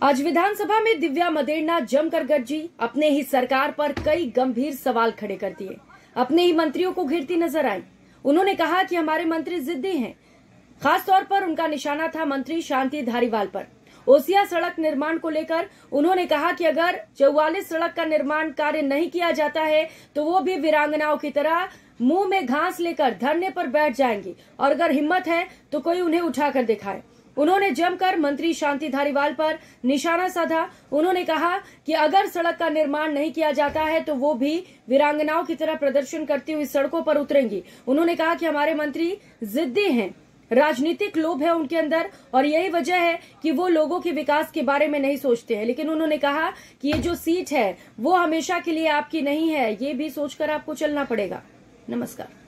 आज विधानसभा में दिव्या मदेरना जमकर गरजी। अपने ही सरकार पर कई गंभीर सवाल खड़े कर दिए। अपने ही मंत्रियों को घिरती नज़र आई। उन्होंने कहा कि हमारे मंत्री जिद्दी हैं। खासतौर पर उनका निशाना था मंत्री शांति धारीवाल पर। ओसिया सड़क निर्माण को लेकर उन्होंने कहा कि अगर चौवालीस सड़क का निर्माण कार्य नहीं किया जाता है तो वो भी वीरांगनाओं की तरह मुँह में घास लेकर धरने पर बैठ जाएँगी। और अगर हिम्मत है तो कोई उन्हें उठाकर दिखाए। उन्होंने जमकर मंत्री शांति धारीवाल पर निशाना साधा। उन्होंने कहा कि अगर सड़क का निर्माण नहीं किया जाता है तो वो भी वीरांगनाओं की तरह प्रदर्शन करती हुई सड़कों पर उतरेंगी। उन्होंने कहा कि हमारे मंत्री जिद्दी हैं, राजनीतिक लोभ है उनके अंदर, और यही वजह है कि वो लोगों के विकास के बारे में नहीं सोचते हैं। लेकिन उन्होंने कहा कि ये जो सीट है, वो हमेशा के लिए आपकी नहीं है। ये भी सोचकर आपको चलना पड़ेगा। नमस्कार।